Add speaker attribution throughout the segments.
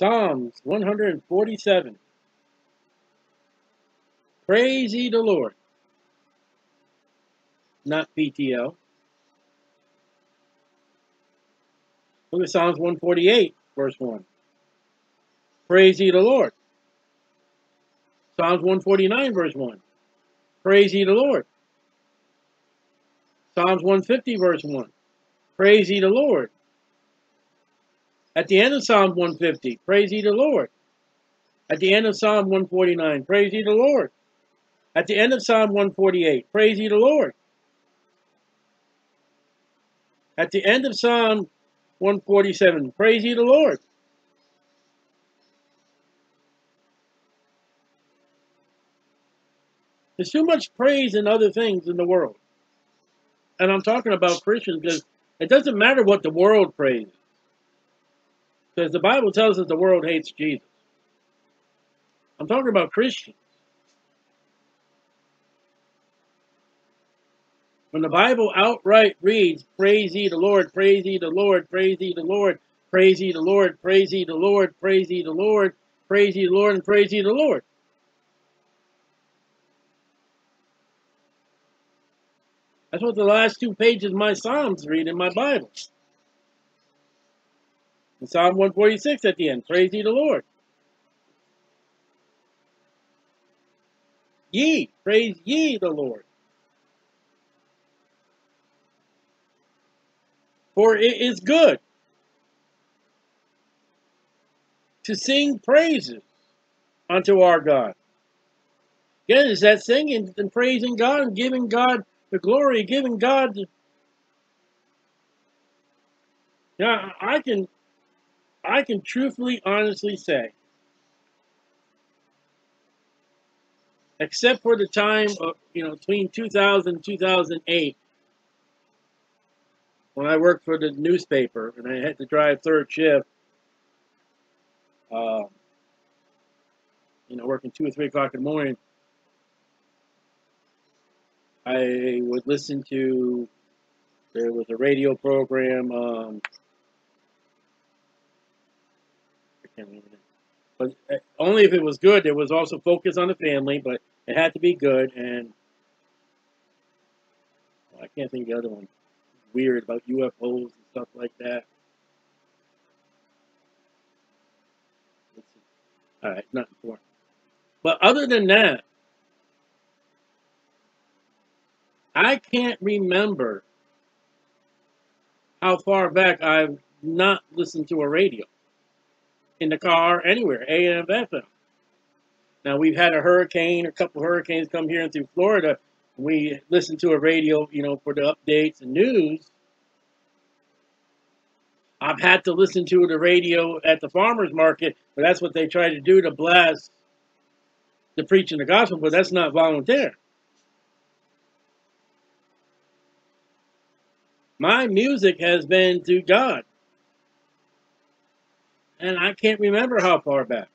Speaker 1: Psalms 147. Praise ye the Lord. Not PTL. Look at Psalms 148, verse 1. Praise ye the Lord. Psalms 149, verse 1. Praise ye the Lord. Psalms 150, verse 1. Praise ye the Lord. At the end of Psalm 150, praise ye the Lord. At the end of Psalm 149, praise ye the Lord. At the end of Psalm 148, praise ye the Lord. At the end of Psalm 147, praise ye the Lord. There's too much praise in other things in the world. And I'm talking about Christians because it doesn't matter what the world praises. Because the Bible tells us the world hates Jesus. I'm talking about Christians. When the Bible outright reads, Praise ye the Lord, praise ye the Lord, praise ye the Lord, praise ye the Lord, praise ye the Lord, praise ye the Lord, praise ye the Lord, and praise ye the Lord. That's what the last two pages of my Psalms read in my Bible. In Psalm 146 at the end, praise ye the Lord. Ye, praise ye the Lord. For it is good to sing praises unto our God. Again, is that singing and praising God and giving God the glory, giving God the... Now, I can, I can truthfully, honestly say, except for the time of, you know, between 2000 and 2008, when I worked for the newspaper and I had to drive third shift, uh, you know, working two or three o'clock in the morning, I would listen to, there was a radio program, um, Can't but uh, only if it was good. There was also focus on the family, but it had to be good. And well, I can't think of the other one. Weird about UFOs and stuff like that. All right, not important. But other than that, I can't remember how far back I've not listened to a radio in the car, anywhere, AM, FM. Now we've had a hurricane, a couple hurricanes come here and through Florida. We listen to a radio, you know, for the updates and news. I've had to listen to the radio at the farmers market, but that's what they try to do to blast the preaching the gospel, but that's not volunteer. My music has been to God. And I can't remember how far back.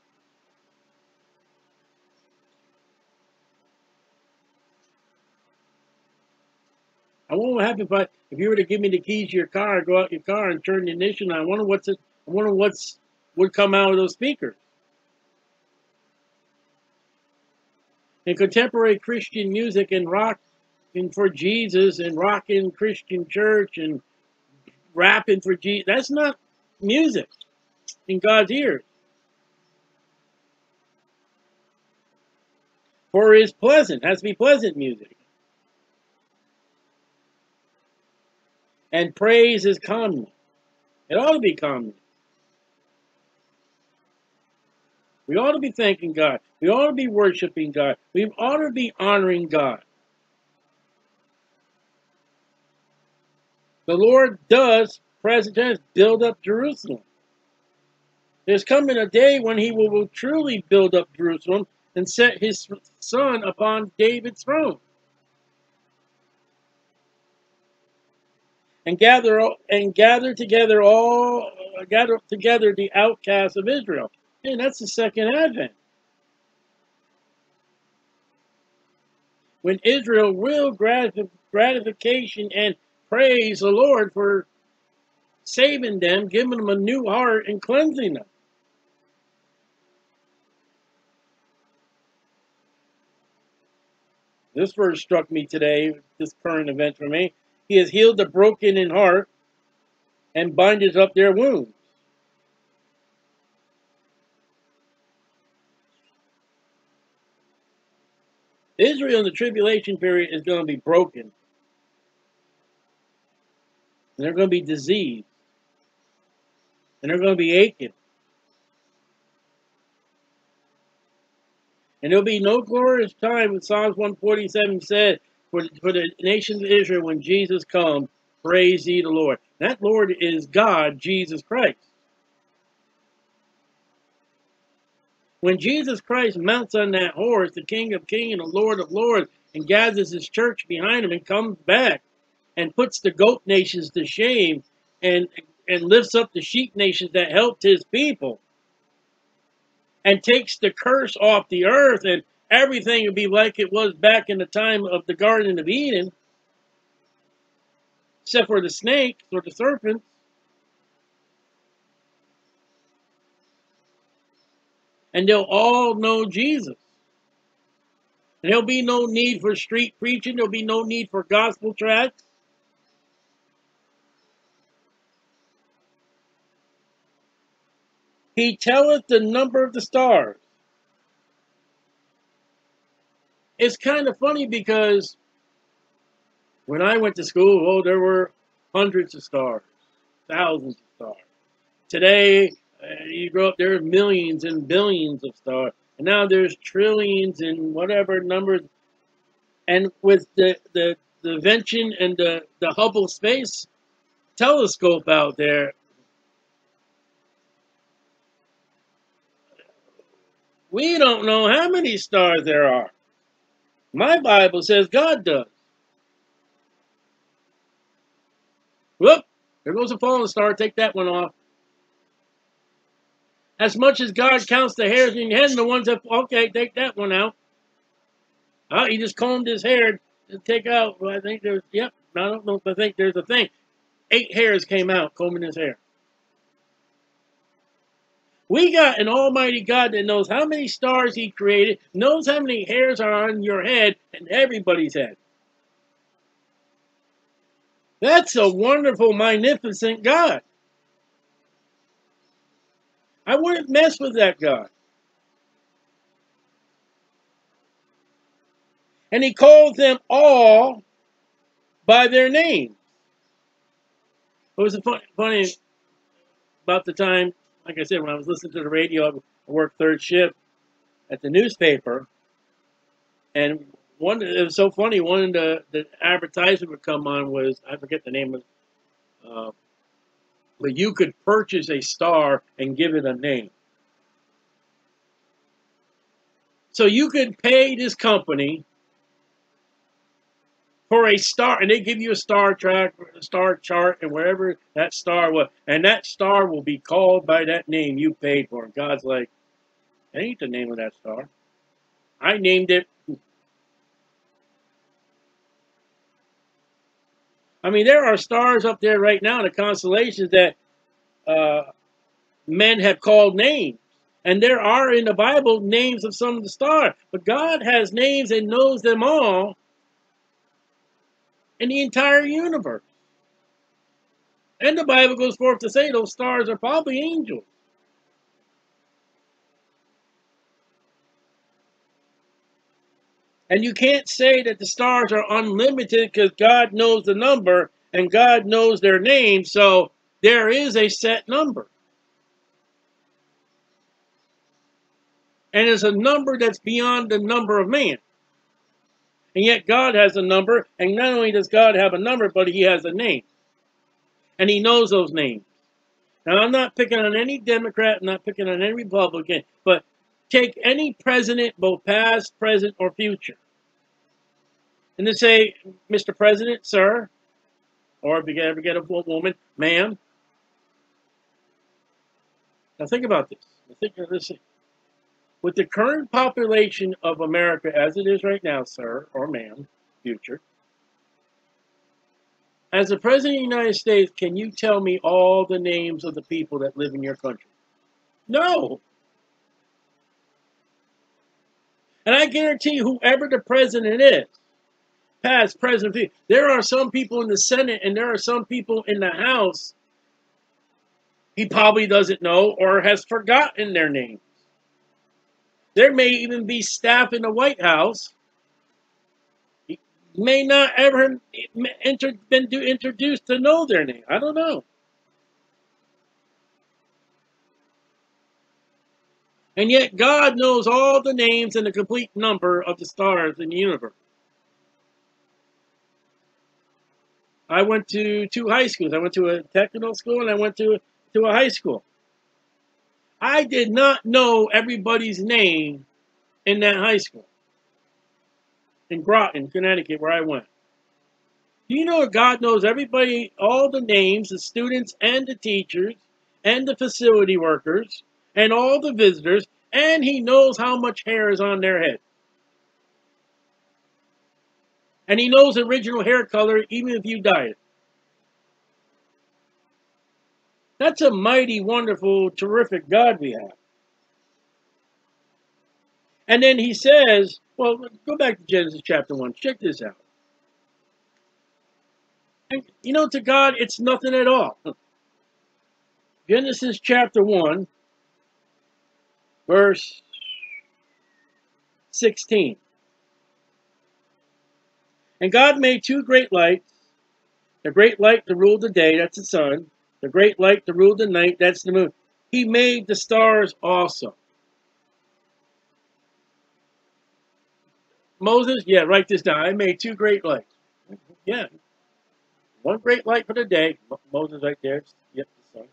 Speaker 1: I wonder what happens if I, if you were to give me the keys to your car, go out your car and turn the ignition on. I wonder what's it, I wonder what's would come out of those speakers. In contemporary Christian music and rock and for Jesus and rocking Christian church and rapping for Jesus, that's not music in God's ears. For it is pleasant, has to be pleasant music. And praise is common. It ought to be common. We ought to be thanking God. We ought to be worshiping God. We ought to be honoring God. The Lord does, present tense, build up Jerusalem. There's coming a day when he will, will truly build up Jerusalem and set his son upon David's throne. And gather and gather together all gather together the outcasts of Israel. And that's the second advent. When Israel will gratification and praise the Lord for saving them, giving them a new heart and cleansing them. This verse struck me today, this current event for me. He has healed the broken in heart and bindeth up their wounds. Israel in the tribulation period is going to be broken. And they're going to be diseased. And they're going to be aching. And there'll be no glorious time, when Psalms 147 said, for, for the nations of Israel when Jesus comes, praise ye the Lord. That Lord is God, Jesus Christ. When Jesus Christ mounts on that horse, the King of Kings and the Lord of Lords, and gathers his church behind him and comes back and puts the goat nations to shame and, and lifts up the sheep nations that helped his people and takes the curse off the earth and everything will be like it was back in the time of the Garden of Eden, except for the snakes or the serpents. And they'll all know Jesus. And there'll be no need for street preaching. There'll be no need for gospel tracts. He telleth the number of the stars. It's kind of funny because when I went to school, oh, there were hundreds of stars, thousands of stars. Today, uh, you grow up, there are millions and billions of stars. And now there's trillions and whatever numbers. And with the, the, the invention and the, the Hubble Space Telescope out there, we don't know how many stars there are. My Bible says God does. Whoop! There goes a fallen star. Take that one off. As much as God counts the hairs in your head and the ones that, okay, take that one out. Oh, he just combed his hair to take out, well, I think there's, yep, I don't know if I think there's a thing. Eight hairs came out combing his hair. We got an almighty God that knows how many stars he created, knows how many hairs are on your head and everybody's head. That's a wonderful, magnificent God. I wouldn't mess with that God. And he calls them all by their names. It was funny, funny about the time like I said, when I was listening to the radio, I worked third shift at the newspaper, and one it was so funny. One of the the advertisement would come on was I forget the name of, uh, but you could purchase a star and give it a name. So you could pay this company for a star, and they give you a star track, a star chart, and wherever that star was, and that star will be called by that name you paid for. And God's like, that ain't the name of that star. I named it. I mean, there are stars up there right now, the constellations that uh, men have called names. And there are in the Bible names of some of the stars. But God has names and knows them all in the entire universe. And the Bible goes forth to say those stars are probably angels. And you can't say that the stars are unlimited because God knows the number and God knows their name. So there is a set number. And it's a number that's beyond the number of man. And yet God has a number, and not only does God have a number, but he has a name. And he knows those names. Now, I'm not picking on any Democrat, I'm not picking on any Republican, but take any president, both past, present, or future, and then say, Mr. President, sir, or if you ever get a woman, ma'am. Now think about this. Think of this. With the current population of America as it is right now, sir, or ma'am, future, as the President of the United States, can you tell me all the names of the people that live in your country? No. And I guarantee whoever the president is, past, present. There are some people in the Senate and there are some people in the House he probably doesn't know or has forgotten their names. There may even be staff in the White House may not ever enter, been introduced to know their name. I don't know. And yet God knows all the names and the complete number of the stars in the universe. I went to two high schools. I went to a technical school and I went to, to a high school. I did not know everybody's name in that high school. In Groton, Connecticut, where I went. Do you know God knows everybody, all the names, the students and the teachers and the facility workers and all the visitors, and he knows how much hair is on their head. And he knows original hair color even if you dye it. That's a mighty, wonderful, terrific God we have. And then he says, well, go back to Genesis chapter 1. Check this out. And, you know, to God, it's nothing at all. Genesis chapter 1, verse 16. And God made two great lights, the great light to rule the day, that's the sun, the great light to rule the night, that's the moon. He made the stars also. Moses, yeah, write this down. I made two great lights. Yeah. One great light for the day. Moses right there. Yep, the sun.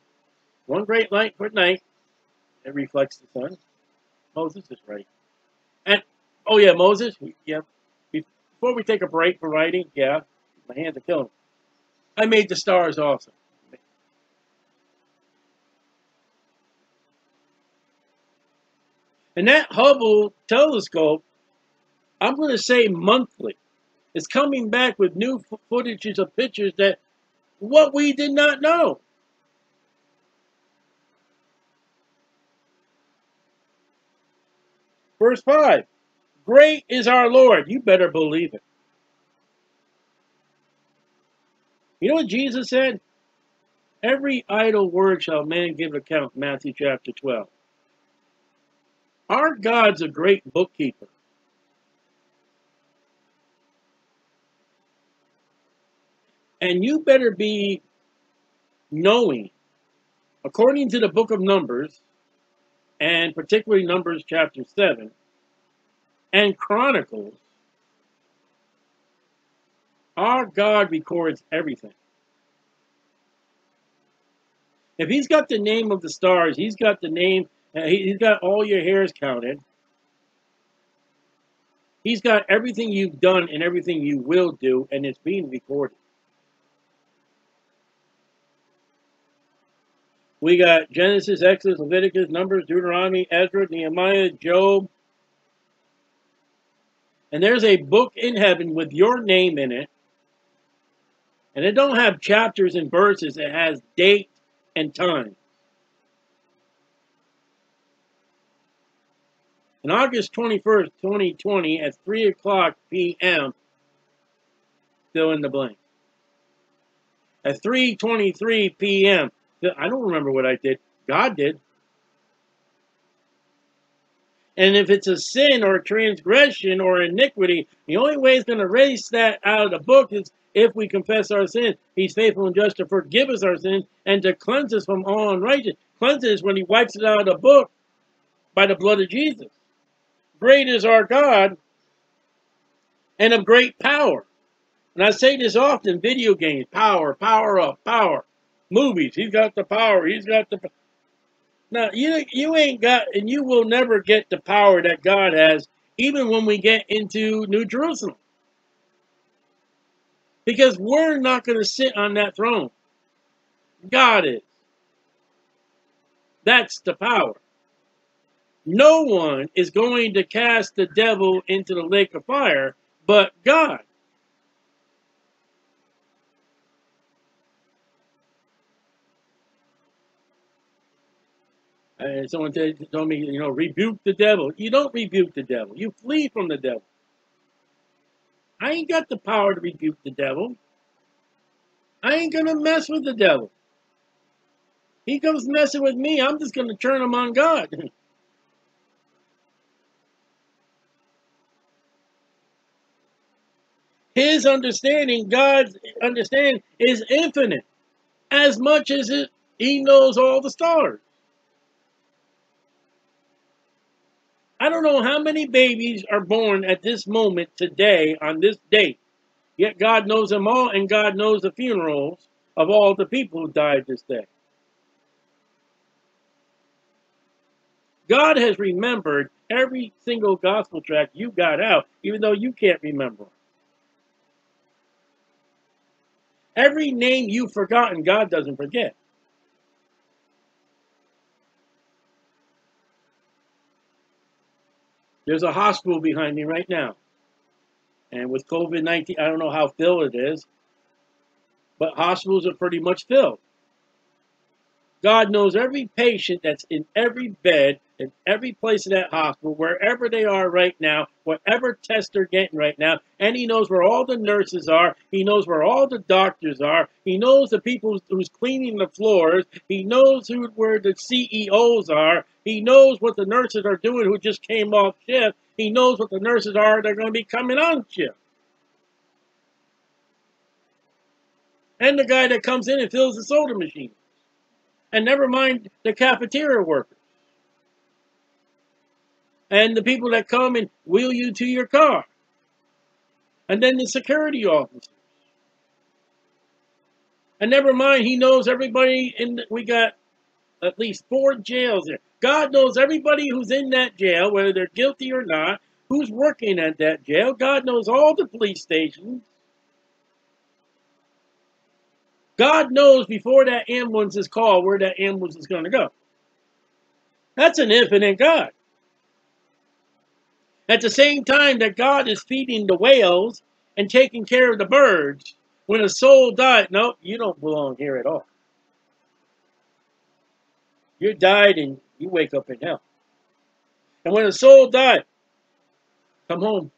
Speaker 1: One great light for night. It reflects the sun. Moses is right. And, oh yeah, Moses, yeah, before we take a break for writing, yeah, my hands are killing. I made the stars also. And that Hubble telescope, I'm going to say monthly, is coming back with new footages of pictures that what we did not know. Verse 5 Great is our Lord. You better believe it. You know what Jesus said? Every idle word shall man give account, Matthew chapter 12. Our God's a great bookkeeper. And you better be knowing, according to the book of Numbers, and particularly Numbers chapter 7, and Chronicles, our God records everything. If he's got the name of the stars, he's got the name, he's got all your hairs counted. He's got everything you've done and everything you will do, and it's being recorded. We got Genesis, Exodus, Leviticus, Numbers, Deuteronomy, Ezra, Nehemiah, Job, and there's a book in heaven with your name in it. And it don't have chapters and verses. It has date and time. On August 21st, 2020 at 3 o'clock p.m., fill in the blank. At 3.23 p.m., I don't remember what I did. God did. And if it's a sin or a transgression or iniquity, the only way it's going to erase that out of the book is if we confess our sin. He's faithful and just to forgive us our sins and to cleanse us from all unrighteousness. Cleanse us when he wipes it out of the book by the blood of Jesus. Great is our God and of great power. And I say this often, video games, power, power up, power. Movies, he's got the power, he's got the now, you, you ain't got, and you will never get the power that God has, even when we get into New Jerusalem. Because we're not going to sit on that throne. God is. That's the power. No one is going to cast the devil into the lake of fire but God. And someone told me, you know, rebuke the devil. You don't rebuke the devil. You flee from the devil. I I ain't got the power to rebuke the devil. I ain't going to mess with the devil. He comes messing with me, I'm just going to turn him on God. His understanding, God's understanding, is infinite. As much as it, he knows all the stars. I don't know how many babies are born at this moment today on this date. Yet God knows them all, and God knows the funerals of all the people who died this day. God has remembered every single gospel tract you got out, even though you can't remember them. Every name you've forgotten, God doesn't forget. There's a hospital behind me right now. And with COVID 19, I don't know how filled it is, but hospitals are pretty much filled. God knows every patient that's in every bed, in every place in that hospital, wherever they are right now, whatever test they're getting right now, and He knows where all the nurses are. He knows where all the doctors are. He knows the people who's cleaning the floors. He knows who where the CEOs are. He knows what the nurses are doing who just came off shift. He knows what the nurses are they're going to be coming on shift. And the guy that comes in and fills the soda machine. And never mind the cafeteria workers. And the people that come and wheel you to your car. And then the security officers. And never mind, he knows everybody in, we got at least four jails there. God knows everybody who's in that jail, whether they're guilty or not, who's working at that jail. God knows all the police stations. God knows before that ambulance is called where that ambulance is going to go. That's an infinite God. At the same time that God is feeding the whales and taking care of the birds, when a soul died, no, you don't belong here at all. You died and you wake up in hell. And when a soul died, come home.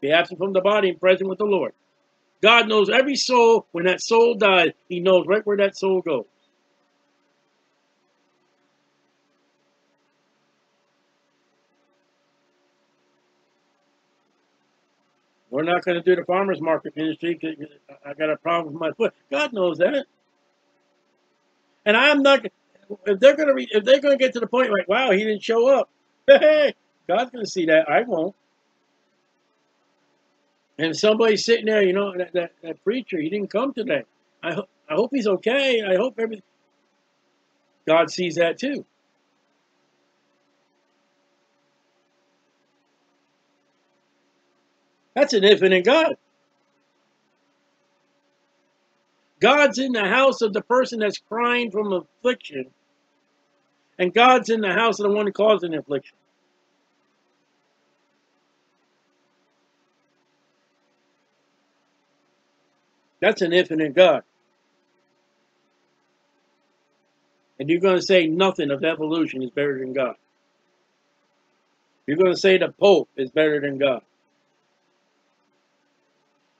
Speaker 1: Be absent from the body and present with the Lord. God knows every soul. When that soul dies, he knows right where that soul goes. We're not going to do the farmer's market ministry because I got a problem with my foot. God knows that. And I'm not, if they're going to, if they're going to get to the point like, wow, he didn't show up. God's going to see that. I won't. And somebody's sitting there, you know, that, that, that preacher, he didn't come today. I, ho I hope he's okay. I hope everything. God sees that too. That's an infinite God. God's in the house of the person that's crying from affliction. And God's in the house of the one causing affliction. That's an infinite God. And you're going to say nothing of evolution is better than God. You're going to say the Pope is better than God.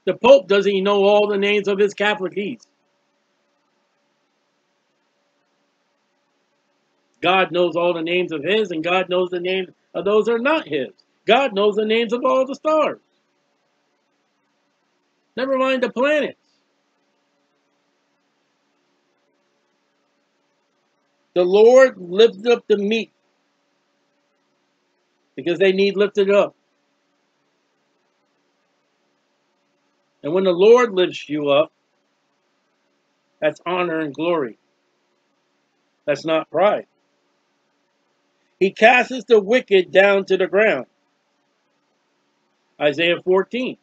Speaker 1: The Pope doesn't even know all the names of his Catholic keys. God knows all the names of his, and God knows the names of those that are not his. God knows the names of all the stars. Never mind the planets. The Lord lifted up the meek because they need lifted up. And when the Lord lifts you up, that's honor and glory. That's not pride. He casts the wicked down to the ground. Isaiah 14.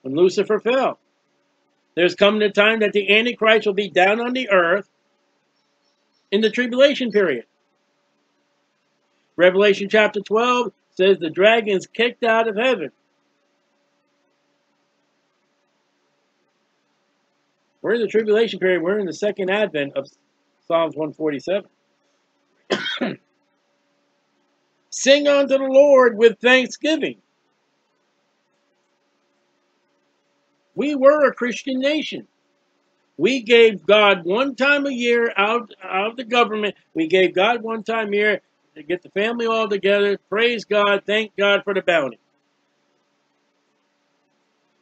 Speaker 1: When Lucifer fell, there's coming a time that the Antichrist will be down on the earth in the tribulation period. Revelation chapter 12 says the dragon's kicked out of heaven. We're in the tribulation period. We're in the second advent of Psalms 147. Sing unto the Lord with thanksgiving. We were a Christian nation. We gave God one time a year out, out of the government. We gave God one time a year to get the family all together. Praise God. Thank God for the bounty.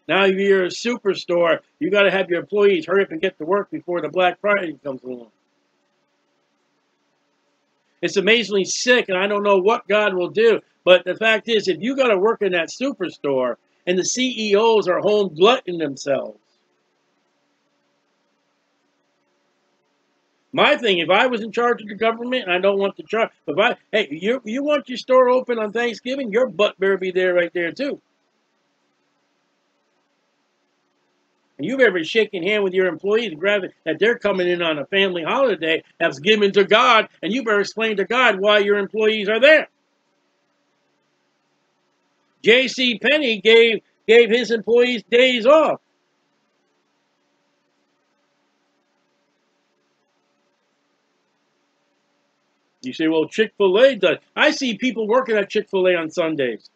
Speaker 1: Now if you're a superstore, you got to have your employees hurry up and get to work before the Black Friday comes along. It's amazingly sick, and I don't know what God will do. But the fact is, if you got to work in that superstore and the CEOs are home glutting themselves, My thing, if I was in charge of the government, I don't want to charge, if I, hey, you you want your store open on Thanksgiving, your butt better be there right there too. And you've ever shaken hand with your employees, and grabbing that they're coming in on a family holiday that's given to God, and you better explain to God why your employees are there. J.C. Penney gave gave his employees days off. You say, well, Chick fil A does. I see people working at Chick fil A on Sundays.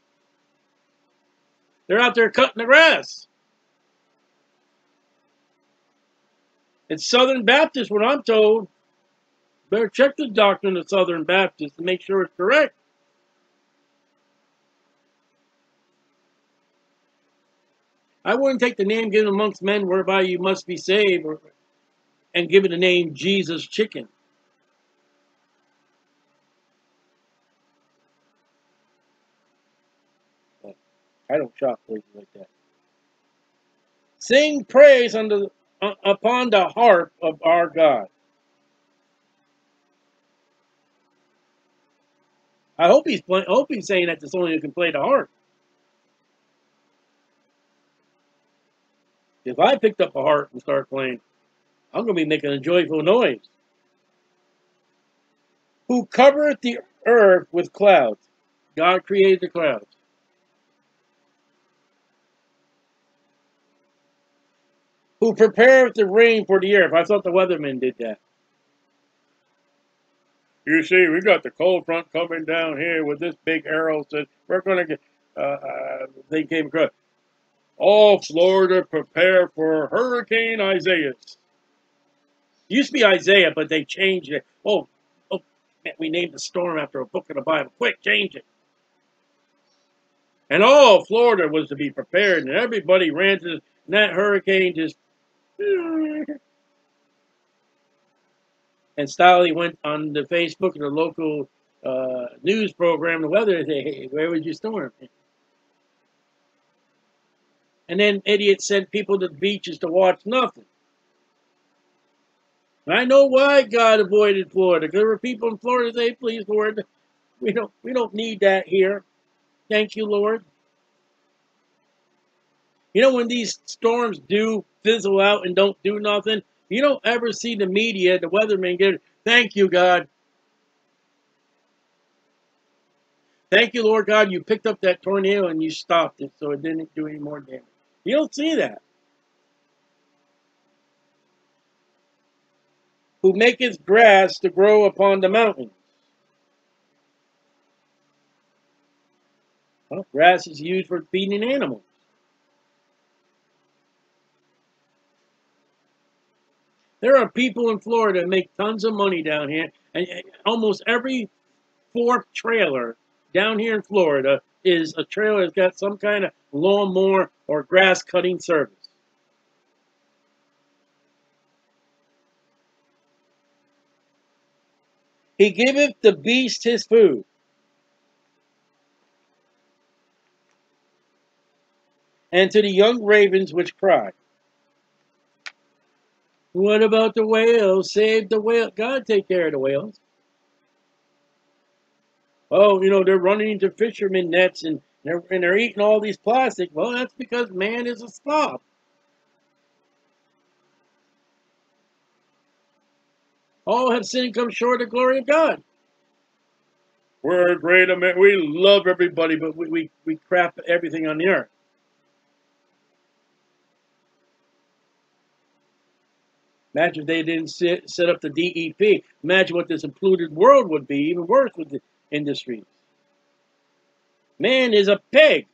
Speaker 1: They're out there cutting the grass. It's Southern Baptist, what I'm told. Better check the doctrine of Southern Baptist to make sure it's correct. I wouldn't take the name given amongst men whereby you must be saved or, and give it the name Jesus Chicken. I don't shop places like that. Sing praise under, uh, upon the harp of our God. I hope he's playing. hope he's saying that to someone who can play the harp. If I picked up a harp and started playing, I'm going to be making a joyful noise. Who covereth the earth with clouds? God created the clouds. who prepares the rain for the earth. I thought the weathermen did that. You see, we got the cold front coming down here with this big arrow. Says we're going to get. Uh, uh, they came across. All Florida prepare for Hurricane Isaiah. Used to be Isaiah, but they changed it. Oh, oh, we named the storm after a book of the Bible. Quick, change it. And all Florida was to be prepared, and everybody ran to that hurricane just and Stolly went on the Facebook, of the local uh, news program, the weather, hey, where was your storm? And then idiots sent people to the beaches to watch nothing. I know why God avoided Florida. There were people in Florida say, please, Lord, we don't we don't need that here. Thank you, Lord. You know when these storms do fizzle out and don't do nothing. You don't ever see the media, the weathermen get, it. thank you, God. Thank you, Lord God, you picked up that tornado and you stopped it so it didn't do any more damage. You don't see that. Who maketh grass to grow upon the mountains. Well, grass is used for feeding animals. There are people in Florida that make tons of money down here, and almost every fourth trailer down here in Florida is a trailer that's got some kind of lawnmower or grass cutting service. He giveth the beast his food. And to the young ravens which cry. What about the whales? Save the whale. God take care of the whales. Oh, you know, they're running into fishermen nets and they're, and they're eating all these plastic. Well, that's because man is a slob. All have sinned come short of the glory of God. We're great America. We love everybody, but we, we, we crap everything on the earth. Imagine if they didn't sit, set up the DEP. Imagine what this polluted world would be, even worse with the industries. Man is a pig.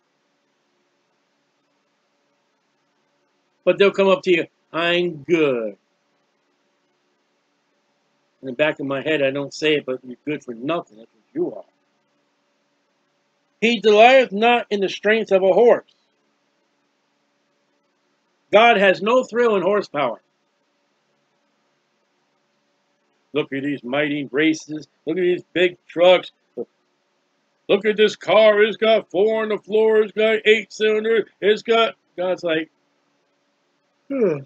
Speaker 1: but they'll come up to you, I'm good. In the back of my head, I don't say it, but you're good for nothing. That's what you are. He delighteth not in the strength of a horse. God has no thrill in horsepower. Look at these mighty races. Look at these big trucks. Look at this car. It's got four on the floor. It's got eight cylinders. It's got. God's like, huh.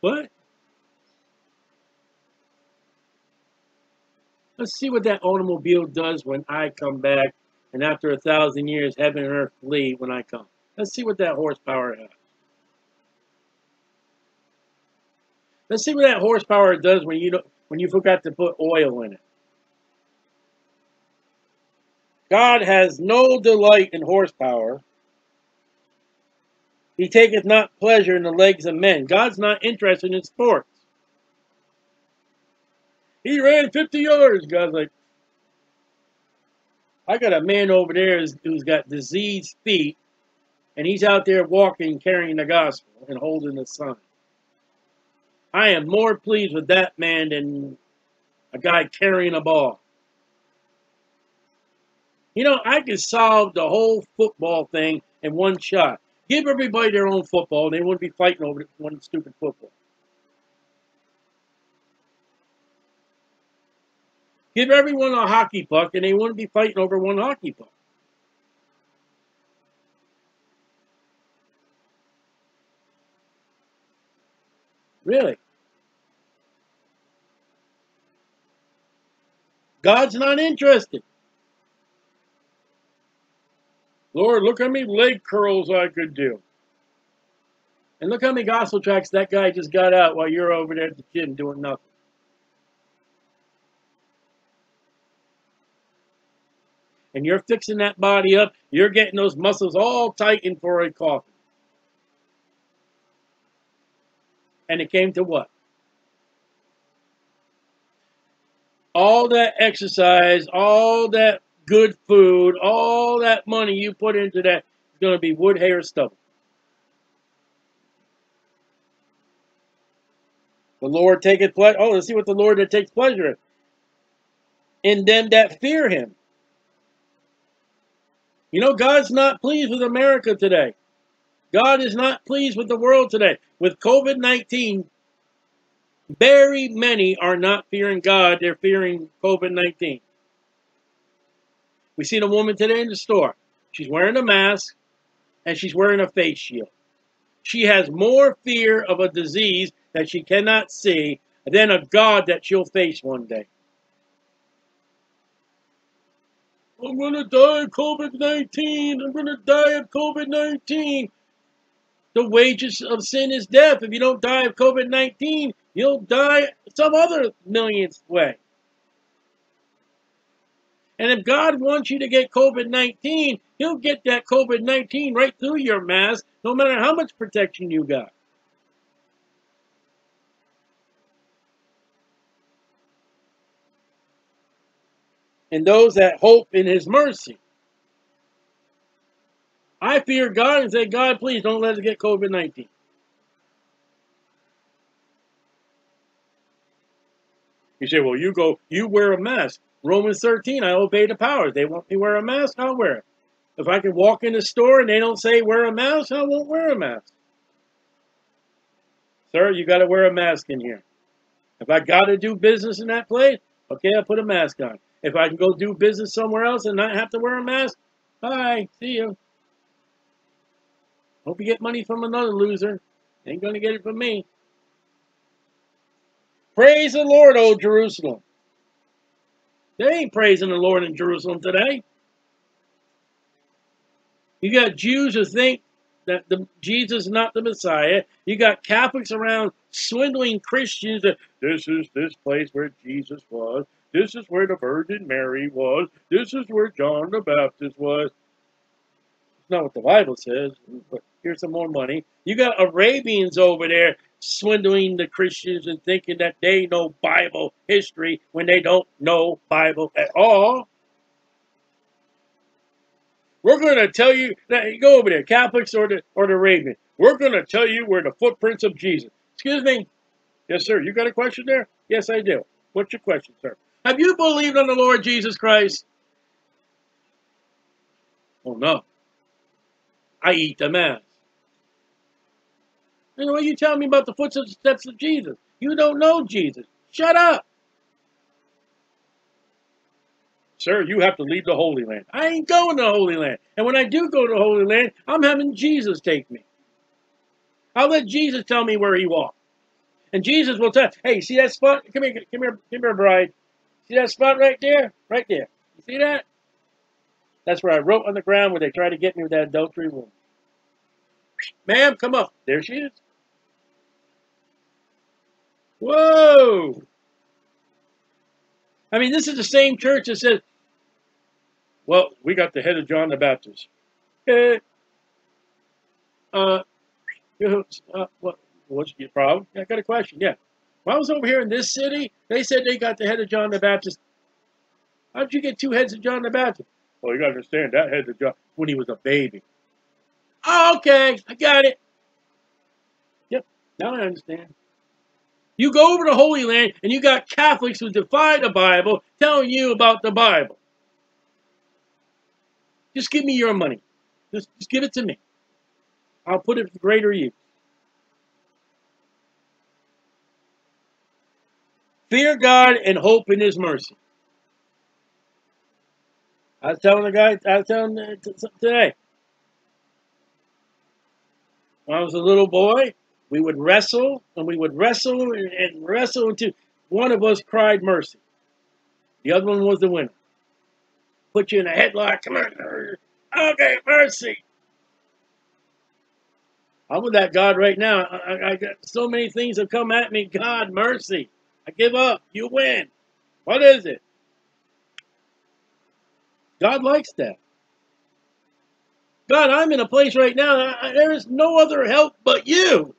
Speaker 1: what? Let's see what that automobile does when I come back, and after a thousand years, heaven and earth flee when I come. Let's see what that horsepower has. Let's see what that horsepower does when you don't, when you forgot to put oil in it. God has no delight in horsepower. He taketh not pleasure in the legs of men. God's not interested in sports. He ran 50 yards. God's like, I got a man over there who's got diseased feet, and he's out there walking, carrying the gospel and holding the sign. I am more pleased with that man than a guy carrying a ball. You know, I could solve the whole football thing in one shot. Give everybody their own football, they wouldn't be fighting over one stupid football. Give everyone a hockey puck, and they wouldn't be fighting over one hockey puck. Really? God's not interested. Lord, look how many leg curls I could do. And look how many gospel tracts that guy just got out while you're over there at the gym doing nothing. And you're fixing that body up. You're getting those muscles all tightened for a coffin. And it came to what? All that exercise, all that good food, all that money you put into that is going to be wood, hay, or stubble. The Lord taketh pleasure. Oh, let's see what the Lord that takes pleasure in. In them that fear him. You know, God's not pleased with America today. God is not pleased with the world today. With COVID-19, very many are not fearing God. They're fearing COVID-19. We seen a woman today in the store. She's wearing a mask and she's wearing a face shield. She has more fear of a disease that she cannot see than a God that she'll face one day. I'm going to die of COVID-19. I'm going to die of COVID-19. The wages of sin is death. If you don't die of COVID-19, you'll die some other millionth way. And if God wants you to get COVID-19, he'll get that COVID-19 right through your mask, no matter how much protection you got. And those that hope in his mercy. I fear God and say, God, please don't let us get COVID-19. You say, well, you go, you wear a mask. Romans 13, I obey the powers. They want me to wear a mask, I'll wear it. If I can walk in the store and they don't say wear a mask, I won't wear a mask. Sir, you got to wear a mask in here. If I got to do business in that place, okay, I'll put a mask on. If I can go do business somewhere else and not have to wear a mask, bye, see you. Hope you get money from another loser. Ain't going to get it from me. Praise the Lord, O Jerusalem. They ain't praising the Lord in Jerusalem today. You got Jews who think that the, Jesus is not the Messiah. You got Catholics around swindling Christians that this is this place where Jesus was. This is where the Virgin Mary was. This is where John the Baptist was. It's not what the Bible says, but here's some more money. You got Arabians over there swindling the Christians and thinking that they know Bible history when they don't know Bible at all. We're going to tell you that you go over there, Catholics or the or the Arabian. We're going to tell you where the footprints of Jesus. Excuse me. Yes, sir. You got a question there? Yes, I do. What's your question, sir? Have you believed on the Lord Jesus Christ? Oh, no. I eat the mass. You know what you tell me about the footsteps of Jesus? You don't know Jesus. Shut up. Sir, you have to leave the Holy Land. I ain't going to the Holy Land. And when I do go to the Holy Land, I'm having Jesus take me. I'll let Jesus tell me where he walked. And Jesus will tell, hey, see that spot? Come here, come here, come here, bride. See that spot right there? Right there. You see that? That's where I wrote on the ground where they tried to get me with that adultery woman. Ma'am, come up. There she is. Whoa! I mean, this is the same church that says, well, we got the head of John the Baptist. Okay. Uh, uh, what, what's your problem? I got a question. Yeah. When I was over here in this city, they said they got the head of John the Baptist. How did you get two heads of John the Baptist? Well, you got to understand, that head of John, when he was a baby. Oh, okay, I got it. Yep, now I understand. You go over to Holy Land and you got Catholics who defy the Bible telling you about the Bible. Just give me your money. Just, just give it to me. I'll put it to greater use. Fear God and hope in His mercy. I was telling the guy, I was telling today. When I was a little boy, we would wrestle, and we would wrestle and, wrestle until one of us cried mercy. The other one was the winner. Put you in a headlock. Come on. Okay, mercy. I'm with that God right now. I, I got so many things have come at me. God, mercy. I give up. You win. What is it? God likes that. God, I'm in a place right now. I, there is no other help but you.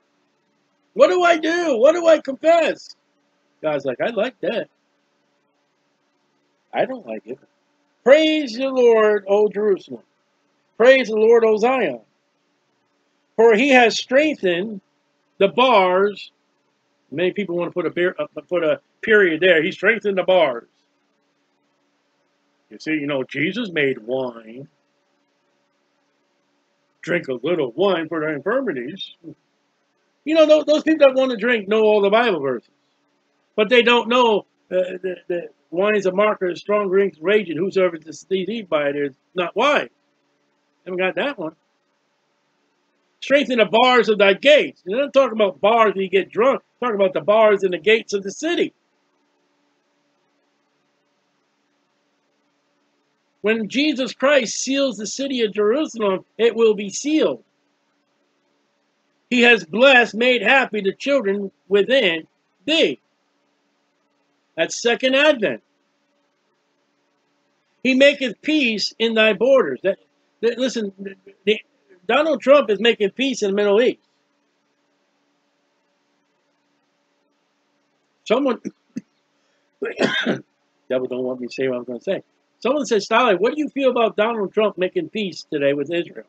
Speaker 1: What do I do? What do I confess? God's like, I like that. I don't like it. Praise the Lord, O Jerusalem. Praise the Lord, O Zion. For he has strengthened the bars. Many people want to put a, beer, uh, put a period there. He strengthened the bars. You see, you know, Jesus made wine. Drink a little wine for their infirmities. You know, those, those people that want to drink know all the Bible verses. But they don't know uh, the, the wine is a marker of strong drinks raging. Whosoever is deceived by it is not wise. Haven't got that one. Strengthen the bars of thy gates. You're not talking about bars when you get drunk. Talking about the bars and the gates of the city. When Jesus Christ seals the city of Jerusalem, it will be sealed. He has blessed, made happy the children within thee. That's second advent. He maketh peace in thy borders. That, that listen, the, Donald Trump is making peace in the Middle East. Someone, devil don't want me to say what I'm going to say. Someone says, Stalin, what do you feel about Donald Trump making peace today with Israel?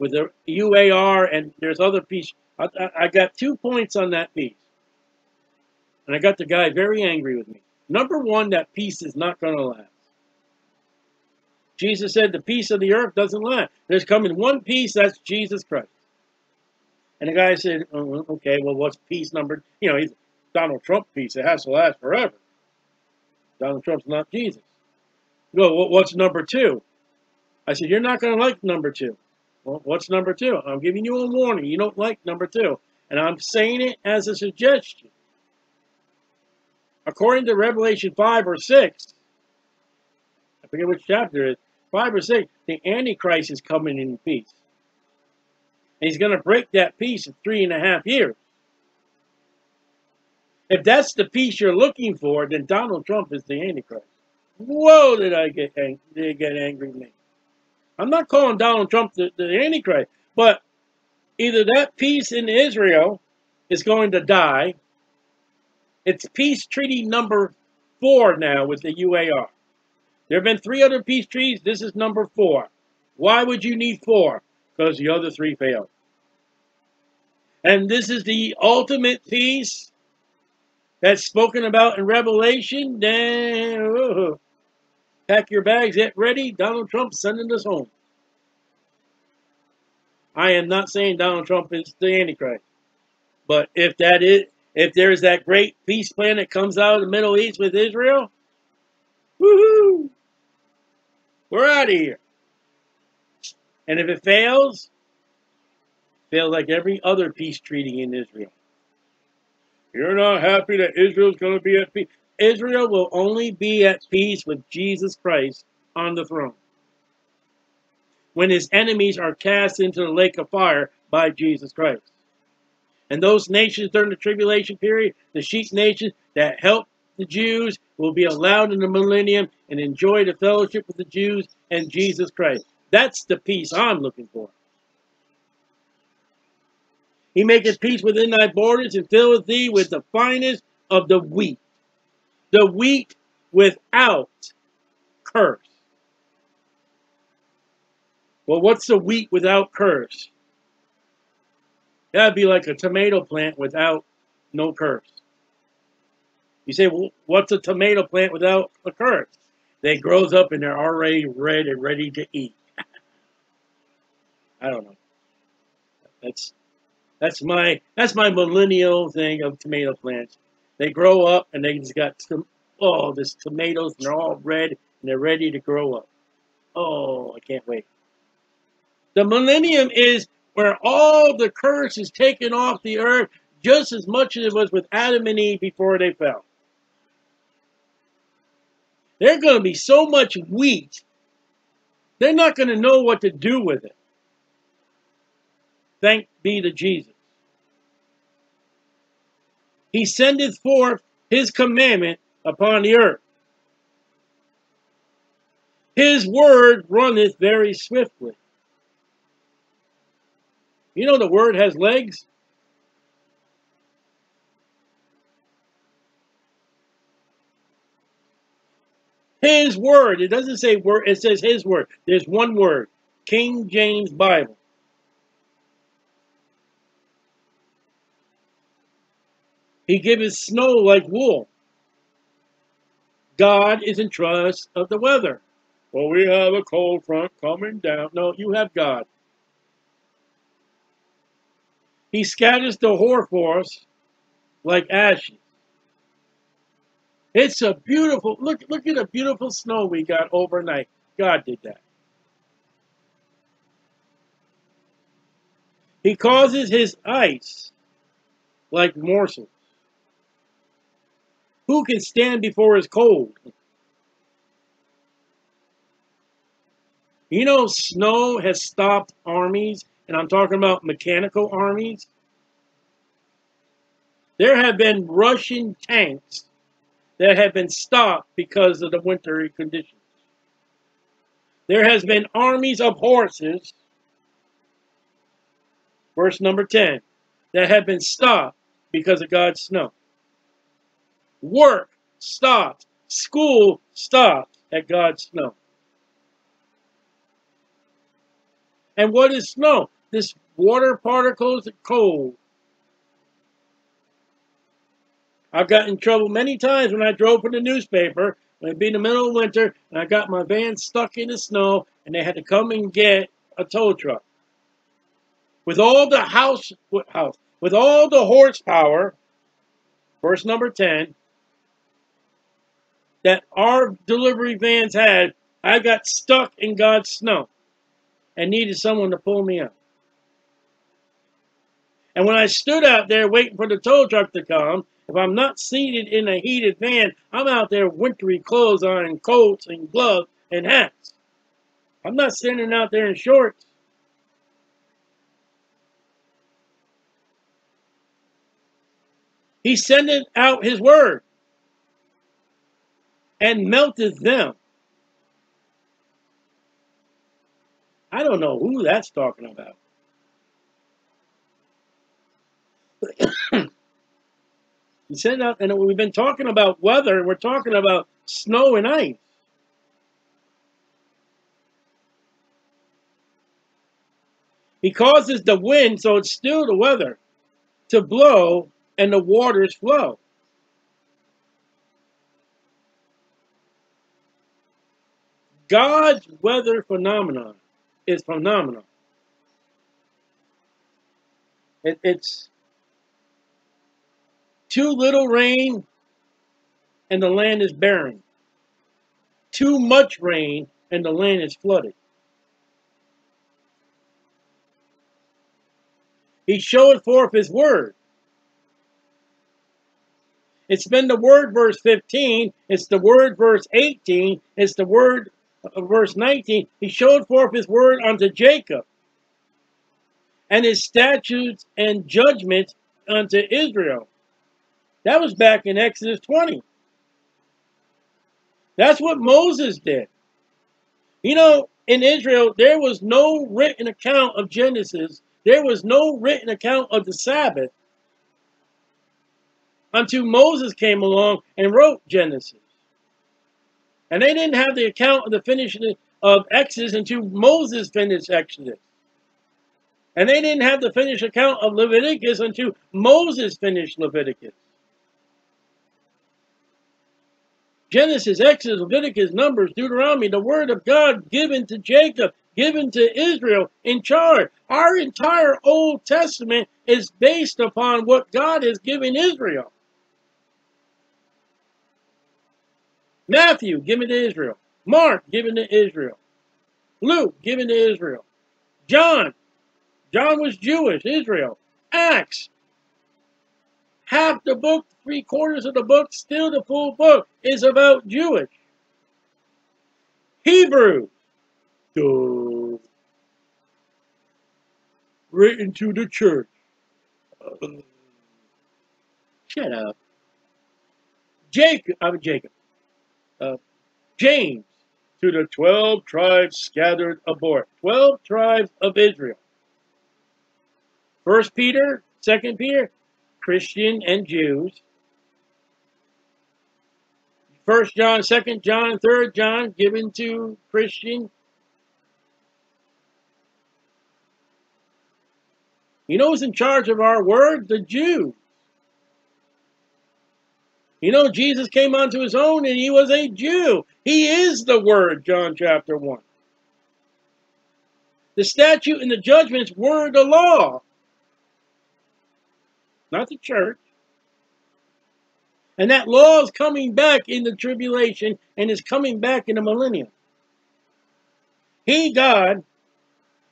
Speaker 1: With the UAR and there's other peace. I, I, I got two points on that piece. And I got the guy very angry with me. Number one, that peace is not going to last. Jesus said the peace of the earth doesn't last. There's coming one peace, that's Jesus Christ. And the guy said, oh, okay, well, what's peace number? You know, he's Donald Trump peace. It has to last forever. Donald Trump's not Jesus. Well, what's number two? I said, you're not going to like number two. Well, what's number two? I'm giving you a warning. You don't like number two. And I'm saying it as a suggestion according to Revelation 5 or 6, I forget which chapter it is, 5 or 6, the Antichrist is coming in peace. And he's going to break that peace in three and a half years. If that's the peace you're looking for, then Donald Trump is the Antichrist. Whoa, did I get, ang did get angry me. I'm not calling Donald Trump the, the Antichrist, but either that peace in Israel is going to die, it's peace treaty number four now with the UAR. There have been three other peace treaties. This is number four. Why would you need four? Because the other three failed. And this is the ultimate peace that's spoken about in Revelation. Oh, pack your bags, get ready. Donald Trump sending us home. I am not saying Donald Trump is the Antichrist. But if that is, if there's that great peace plan that comes out of the Middle East with Israel, woohoo! We're out of here. And if it fails, fails like every other peace treaty in Israel. You're not happy that Israel's going to be at peace. Israel will only be at peace with Jesus Christ on the throne. When his enemies are cast into the lake of fire by Jesus Christ. And those nations during the tribulation period, the sheep nations that helped the Jews, will be allowed in the millennium and enjoy the fellowship with the Jews and Jesus Christ. That's the peace I'm looking for. He maketh peace within thy borders and filleth thee with the finest of the wheat. The wheat without curse. Well, what's the wheat without curse? That'd be like a tomato plant without no curse. You say, well, what's a tomato plant without a curse? They grows up and they're already red and ready to eat. I don't know. That's that's my that's my millennial thing of tomato plants. They grow up and they just got oh this tomatoes and they're all red and they're ready to grow up. Oh, I can't wait. The millennium is where all the curse is taken off the earth just as much as it was with Adam and Eve before they fell. There's going to be so much wheat, they're not going to know what to do with it. Thank be to Jesus. He sendeth forth his commandment upon the earth. His word runneth very swiftly. You know the word has legs? His word. It doesn't say word, it says his word. There's one word. King James Bible. He giveth snow like wool. God is in trust of the weather. Well, we have a cold front coming down. No, you have God. He scatters the hoarfrost like ashes. It's a beautiful look. Look at the beautiful snow we got overnight. God did that. He causes his ice like morsels. Who can stand before his cold? You know, snow has stopped armies, and I'm talking about mechanical armies. There have been Russian tanks that have been stopped because of the wintry conditions. There has been armies of horses, verse number 10, that have been stopped because of God's snow. Work stopped. School stopped at God's snow. And what is snow? This water particles of cold. I've gotten in trouble many times when I drove for the newspaper, when it'd be in the middle of winter, and I got my van stuck in the snow, and they had to come and get a tow truck. With all the house, house with all the horsepower, verse number 10, that our delivery vans had, I got stuck in God's snow and needed someone to pull me up. And when I stood out there waiting for the tow truck to come, if I'm not seated in a heated van, I'm out there wintry clothes on and coats and gloves and hats. I'm not standing out there in shorts. He sendeth out his word and melted them. I don't know who that's talking about. he said that, and we've been talking about weather, and we're talking about snow and ice. He causes the wind, so it's still the weather. to blow and the waters flow. God's weather phenomenon is phenomenal. It, it's too little rain and the land is barren. Too much rain and the land is flooded. He showeth forth his word. It's been the word verse 15, it's the word verse 18, it's the word verse 19. He showed forth his word unto Jacob and his statutes and judgments unto Israel. That was back in Exodus 20. That's what Moses did. You know, in Israel, there was no written account of Genesis. There was no written account of the Sabbath until Moses came along and wrote Genesis. And they didn't have the account of the finishing of Exodus until Moses finished Exodus. And they didn't have the finished account of Leviticus until Moses finished Leviticus. Genesis, Exodus, Leviticus, Numbers, Deuteronomy, the word of God given to Jacob, given to Israel in charge. Our entire Old Testament is based upon what God has given Israel. Matthew, given to Israel. Mark, given to Israel. Luke, given to Israel. John, John was Jewish, Israel. Acts, half the book, three quarters of the book, still the full book is about Jewish. Hebrew, duh, written to the church. Uh, shut up. Jacob, I'm Jacob. James, to the 12 tribes scattered abroad. 12 tribes of Israel. First Peter, Second Peter, Christian and Jews. First John, Second John, Third John, given to Christian. You know who's in charge of our word? The Jews. You know, Jesus came unto his own and he was a Jew. He is the word, John chapter 1. The statute and the judgments were the law not the church. And that law is coming back in the tribulation and is coming back in the millennium. He, God,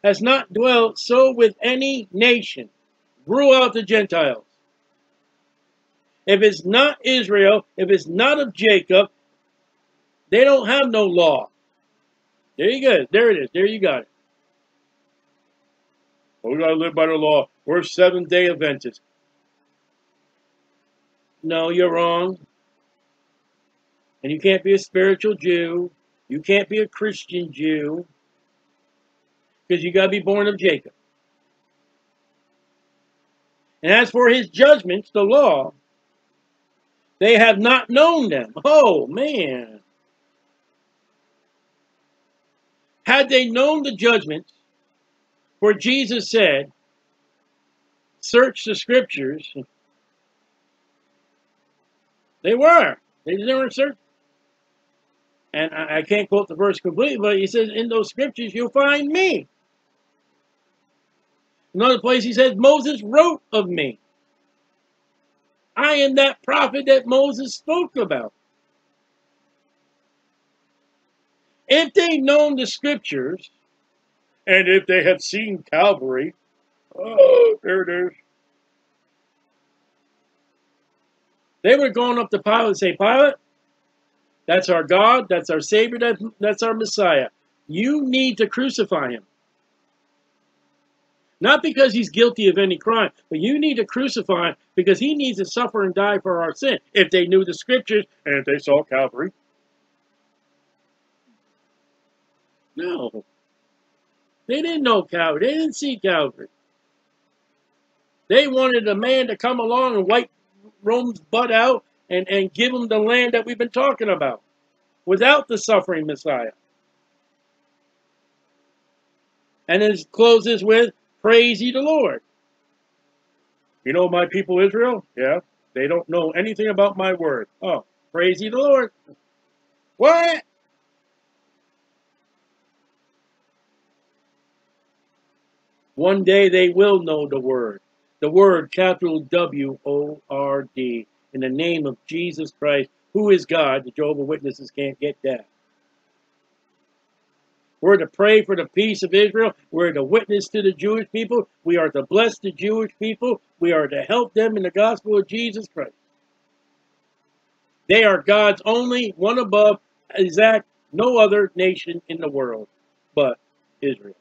Speaker 1: has not dwelt so with any nation, grew out the Gentiles. If it's not Israel, if it's not of Jacob, they don't have no law. There you go. There it is. There you got it. Well, we got to live by the law. We're Seventh day Adventists. No, you're wrong. And you can't be a spiritual Jew. You can't be a Christian Jew. Because you got to be born of Jacob. And as for his judgments, the law, they have not known them. Oh, man. Had they known the judgments, for Jesus said, search the scriptures they were. They weren't certain. And I, I can't quote the verse completely, but he says, in those scriptures you'll find me. Another place he says, Moses wrote of me. I am that prophet that Moses spoke about. If they'd known the scriptures, and if they had seen Calvary, oh, there it is. They were going up to Pilate and say, Pilate, that's our God, that's our Savior, that's, that's our Messiah. You need to crucify him. Not because he's guilty of any crime, but you need to crucify him because he needs to suffer and die for our sin. If they knew the scriptures and if they saw Calvary. No. They didn't know Calvary. They didn't see Calvary. They wanted a man to come along and wipe Rome's butt out and, and give them the land that we've been talking about without the suffering Messiah. And it closes with, Praise ye the Lord. You know my people Israel? Yeah. They don't know anything about my word. Oh, praise ye the Lord. What? One day they will know the word. The word, capital W O R D, in the name of Jesus Christ, who is God. The Jehovah Witnesses can't get that. We're to pray for the peace of Israel. We're to witness to the Jewish people. We are to bless the Jewish people. We are to help them in the gospel of Jesus Christ. They are God's only, one above, exact, no other nation in the world but Israel.